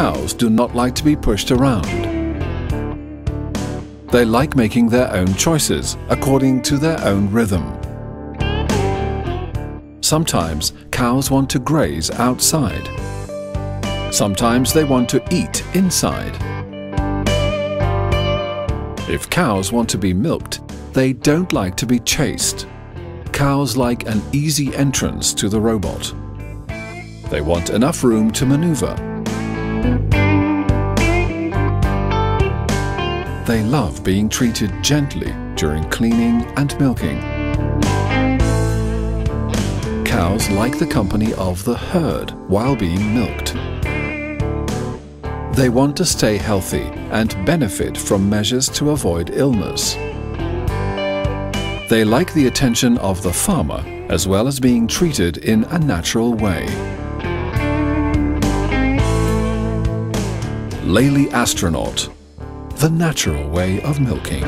Cows do not like to be pushed around. They like making their own choices according to their own rhythm. Sometimes cows want to graze outside. Sometimes they want to eat inside. If cows want to be milked, they don't like to be chased. Cows like an easy entrance to the robot. They want enough room to maneuver. They love being treated gently during cleaning and milking. Cows like the company of the herd while being milked. They want to stay healthy and benefit from measures to avoid illness. They like the attention of the farmer as well as being treated in a natural way. Lely Astronaut, the natural way of milking.